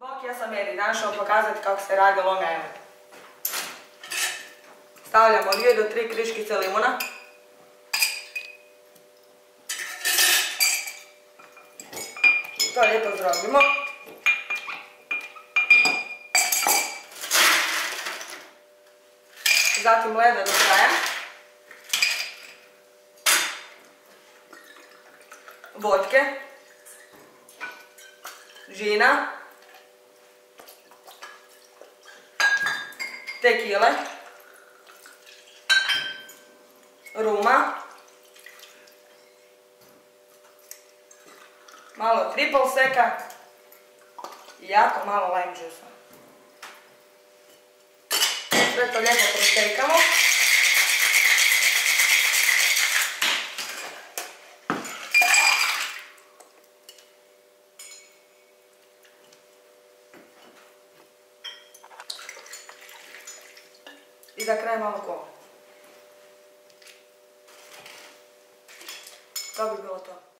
Bok, ja sam Eri, danas ću vam pokazati kako se radi long island. Stavljamo 2 do 3 kriškice limuna. To lijepo zdrobimo. Zatim leda do kraja. Vodke. Žina. Tekile. Ruma. Malo triple seka. I jako malo lime juice Sve to lijepo proštekamo. I za kraj malo kola. To bi bilo to.